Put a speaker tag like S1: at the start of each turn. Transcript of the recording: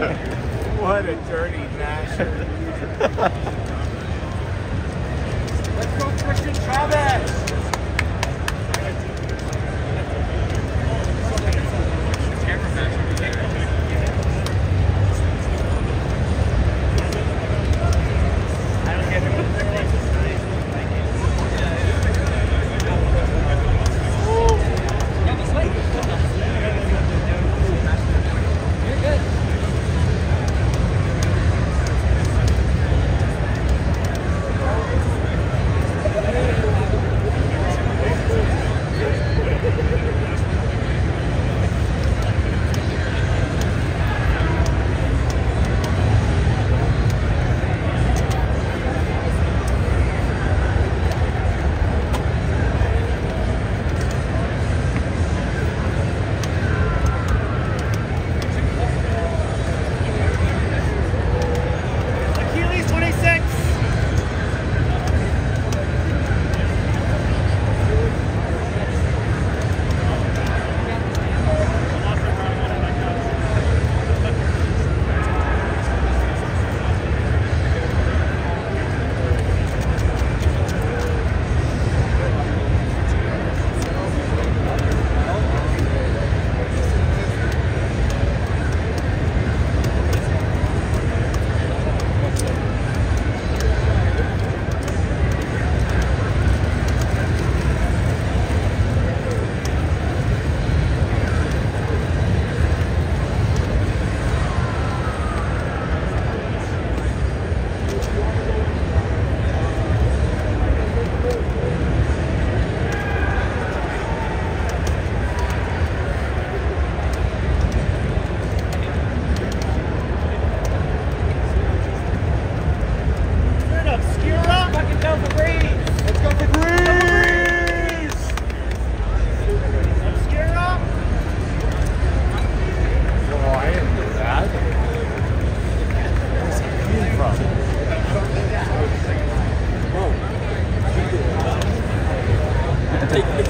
S1: What a
S2: dirty masher.
S3: はい。